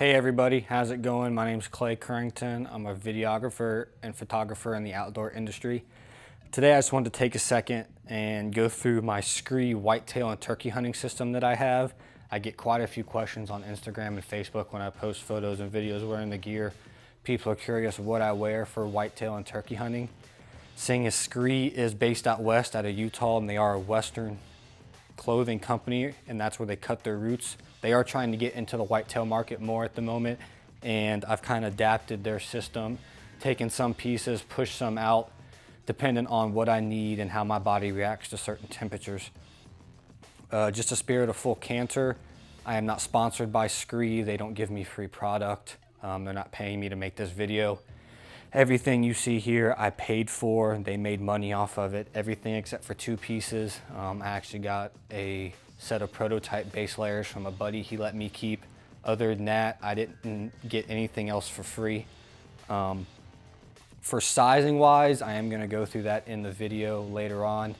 Hey everybody, how's it going? My name is Clay Currington. I'm a videographer and photographer in the outdoor industry. Today I just wanted to take a second and go through my Skre whitetail and turkey hunting system that I have. I get quite a few questions on Instagram and Facebook when I post photos and videos wearing the gear. People are curious what I wear for whitetail and turkey hunting. Seeing as Skre is based out west out of Utah and they are a Western clothing company and that's where they cut their roots. They are trying to get into the whitetail market more at the moment and I've kind of adapted their system, taken some pieces, pushed some out, depending on what I need and how my body reacts to certain temperatures. Uh, just a spirit of full canter. I am not sponsored by Skre. They don't give me free product. Um, they're not paying me to make this video. Everything you see here, I paid for. They made money off of it. Everything except for two pieces. Um, I actually got a set of prototype base layers from a buddy he let me keep. Other than that, I didn't get anything else for free. Um, for sizing wise, I am gonna go through that in the video later on.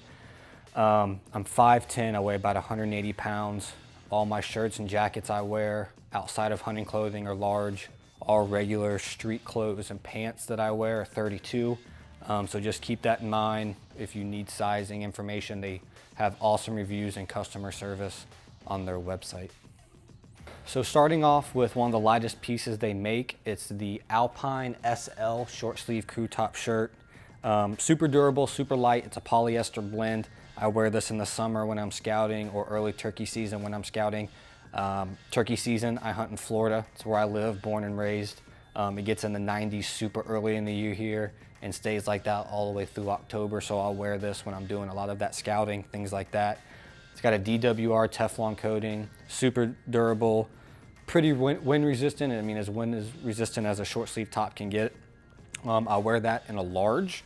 Um, I'm 5'10", I weigh about 180 pounds. All my shirts and jackets I wear outside of hunting clothing are large all regular street clothes and pants that I wear are 32. Um, so just keep that in mind. If you need sizing information, they have awesome reviews and customer service on their website. So starting off with one of the lightest pieces they make, it's the Alpine SL short sleeve crew top shirt. Um, super durable, super light. It's a polyester blend. I wear this in the summer when I'm scouting or early turkey season when I'm scouting. Um, turkey season, I hunt in Florida. It's where I live, born and raised. Um, it gets in the 90s super early in the year here and stays like that all the way through October. So I'll wear this when I'm doing a lot of that scouting, things like that. It's got a DWR Teflon coating, super durable, pretty wind, resistant. I mean, as wind as resistant as a short sleeve top can get. Um, I'll wear that in a large.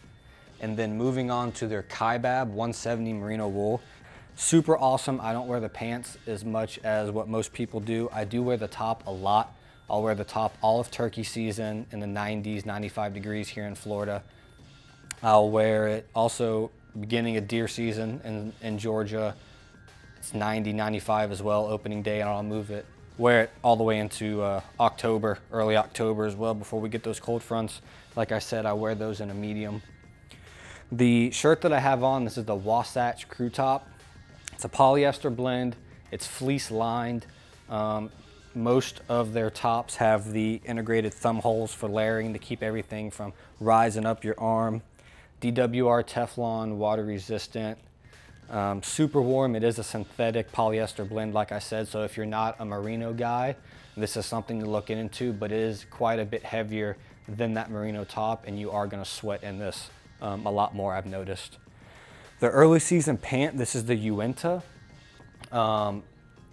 And then moving on to their Kaibab 170 merino wool. Super awesome. I don't wear the pants as much as what most people do. I do wear the top a lot. I'll wear the top all of turkey season in the 90s, 95 degrees here in Florida. I'll wear it also beginning of deer season in, in Georgia. It's 90, 95 as well, opening day, and I'll move it, wear it all the way into uh, October, early October as well, before we get those cold fronts. Like I said, I wear those in a medium. The shirt that I have on, this is the Wasatch Crew Top. It's a polyester blend. It's fleece lined. Um, most of their tops have the integrated thumb holes for layering to keep everything from rising up your arm. DWR Teflon, water resistant, um, super warm. It is a synthetic polyester blend, like I said, so if you're not a merino guy, this is something to look into, but it is quite a bit heavier than that merino top, and you are gonna sweat in this um, a lot more, I've noticed. The early season pant, this is the Uinta. Um,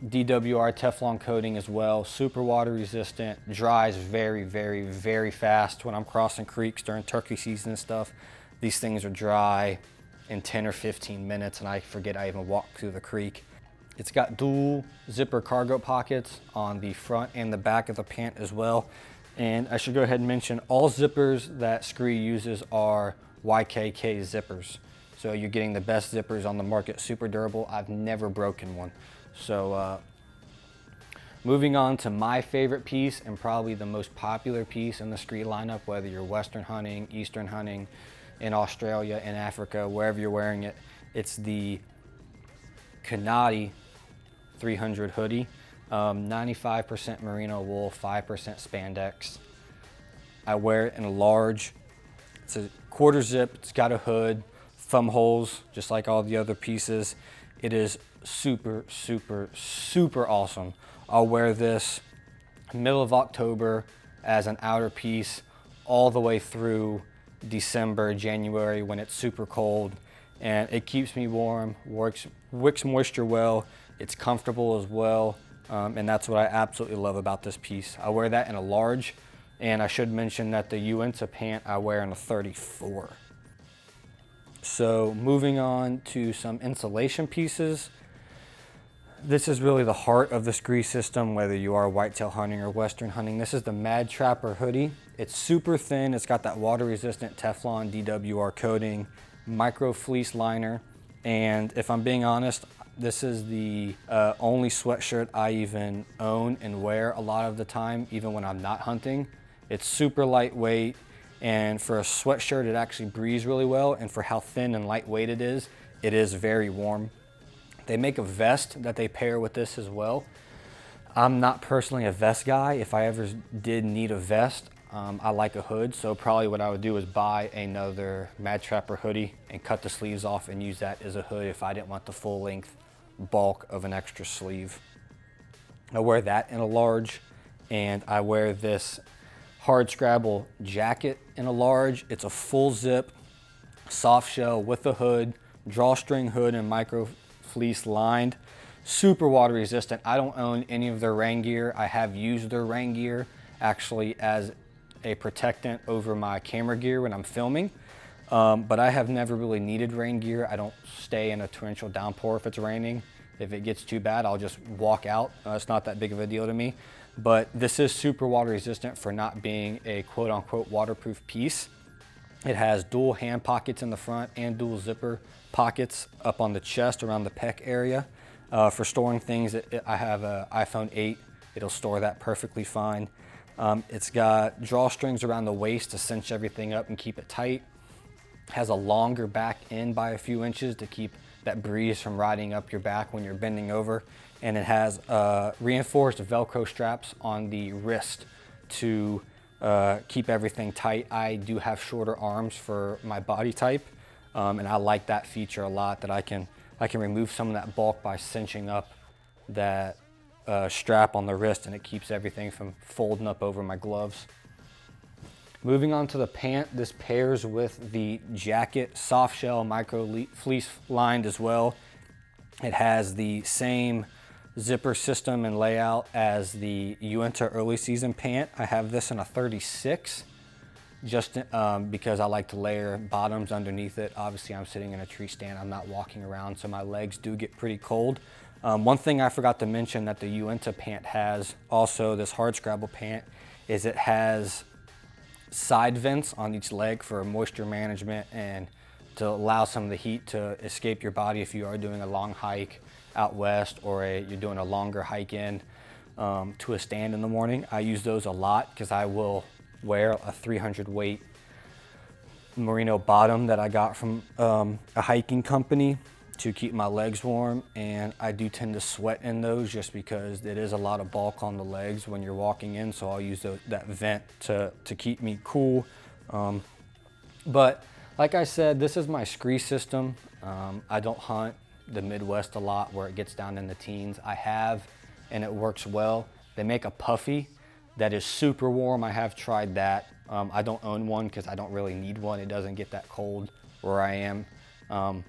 DWR Teflon coating as well, super water resistant, dries very, very, very fast when I'm crossing creeks during turkey season and stuff. These things are dry in 10 or 15 minutes and I forget I even walked through the creek. It's got dual zipper cargo pockets on the front and the back of the pant as well. And I should go ahead and mention all zippers that Skre uses are YKK zippers. So you're getting the best zippers on the market, super durable. I've never broken one. So uh, moving on to my favorite piece and probably the most popular piece in the Skre lineup, whether you're Western hunting, Eastern hunting, in Australia, in Africa, wherever you're wearing it, it's the Kanab 300 hoodie. 95% um, merino wool, 5% spandex. I wear it in a large. It's a quarter zip, it's got a hood, thumb holes, just like all the other pieces. It is super, super, super awesome. I'll wear this middle of October as an outer piece all the way through December, January when it's super cold and it keeps me warm, works, wicks moisture well, it's comfortable as well, um, and that's what I absolutely love about this piece. I wear that in a large, and I should mention that the Uinta pant I wear in a 34. So moving on to some insulation pieces. This is really the heart of the Skre system, whether you are whitetail hunting or Western hunting. This is the Mad Trapper hoodie. It's super thin. It's got that water resistant Teflon DWR coating, micro fleece liner. And if I'm being honest, This is the uh, only sweatshirt I even own and wear a lot of the time, even when I'm not hunting. It's super lightweight, and for a sweatshirt, it actually breathes really well, and for how thin and lightweight it is, it is very warm. They make a vest that they pair with this as well. I'm not personally a vest guy. If I ever did need a vest, um, I like a hood, so probably what I would do is buy another Mad Trapper hoodie and cut the sleeves off and use that as a hood if I didn't want the full length bulk of an extra sleeve. I wear that in a large and I wear this Hardscrabble jacket in a large. It's a full zip, soft shell with a hood, drawstring hood and micro fleece lined, super water resistant. I don't own any of their rain gear. I have used their rain gear actually as a protectant over my camera gear when I'm filming. Um, but I have never really needed rain gear. I don't stay in a torrential downpour if it's raining. If it gets too bad, I'll just walk out. Uh, it's not that big of a deal to me. But this is super water resistant for not being a quote unquote waterproof piece. It has dual hand pockets in the front and dual zipper pockets up on the chest around the pec area. Uh, for storing things, it, it, I have an iPhone 8. It'll store that perfectly fine. Um, it's got drawstrings around the waist to cinch everything up and keep it tight. Has a longer back end by a few inches to keep that breeze from riding up your back when you're bending over. And it has uh, reinforced Velcro straps on the wrist to uh, keep everything tight. I do have shorter arms for my body type. Um, and I like that feature a lot that I can, I can remove some of that bulk by cinching up that uh, strap on the wrist and it keeps everything from folding up over my gloves. Moving on to the pant, this pairs with the jacket, soft shell, micro fleece lined as well. It has the same zipper system and layout as the Uinta early season pant. I have this in a 36 just um, because I like to layer bottoms underneath it. Obviously I'm sitting in a tree stand, I'm not walking around, so my legs do get pretty cold. Um, one thing I forgot to mention that the Uinta pant has, also this Hardscrabble pant, is it has side vents on each leg for moisture management and to allow some of the heat to escape your body if you are doing a long hike out west or a, you're doing a longer hike in um, to a stand in the morning. I use those a lot because I will wear a 300 weight merino bottom that I got from um, a hiking company to keep my legs warm and I do tend to sweat in those just because it is a lot of bulk on the legs when you're walking in so I'll use the, that vent to, to keep me cool. Um, but like I said, this is my Skre system. Um, I don't hunt the Midwest a lot where it gets down in the teens. I have and it works well. They make a puffy that is super warm. I have tried that. Um, I don't own one because I don't really need one. It doesn't get that cold where I am. Um,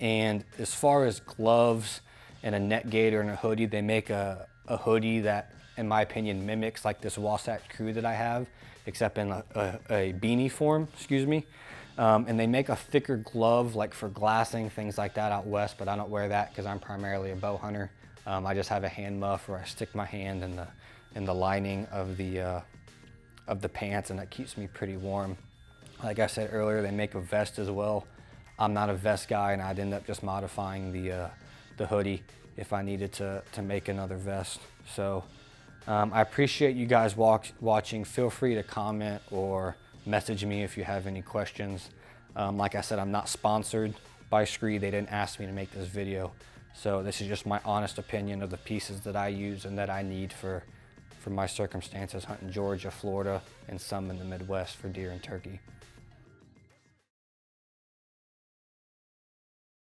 and as far as gloves and a neck gaiter and a hoodie, they make a, a hoodie that, in my opinion, mimics like this Wasatch Crew that I have, except in a, a, a beanie form, excuse me. Um, and they make a thicker glove like for glassing, things like that out west, but I don't wear that because I'm primarily a bow hunter. Um, I just have a hand muff where I stick my hand in the, in the lining of the, uh, of the pants and that keeps me pretty warm. Like I said earlier, they make a vest as well. I'm not a vest guy and I'd end up just modifying the, uh, the hoodie if I needed to, to make another vest. So um, I appreciate you guys watching. Feel free to comment or message me if you have any questions. Um, like I said, I'm not sponsored by Skre. They didn't ask me to make this video. So this is just my honest opinion of the pieces that I use and that I need for, for my circumstances hunting Georgia, Florida, and some in the Midwest for deer and turkey.